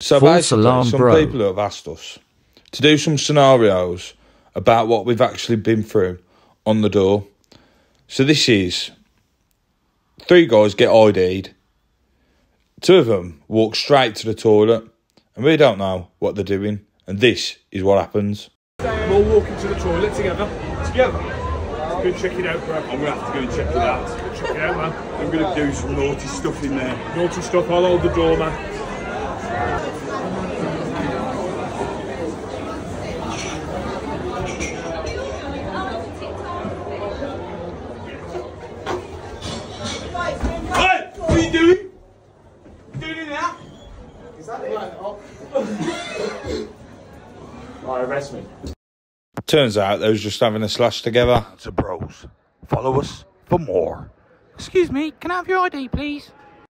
So False basically, alarm, some bro. people have asked us to do some scenarios about what we've actually been through on the door. So this is three guys get ID'd. Two of them walk straight to the toilet, and we don't know what they're doing. And this is what happens. We'll walking to the toilet together. Together. Go check it out, bro. I'm gonna have to go and check it out. Check it out, man. I'm gonna do some naughty stuff in there. Naughty stuff. I'll hold the door, man. Hey, what are you doing? You doing it now? Alright, arrest me. Turns out they was just having a slash together. It's a bros. Follow us for more. Excuse me, can I have your ID, please?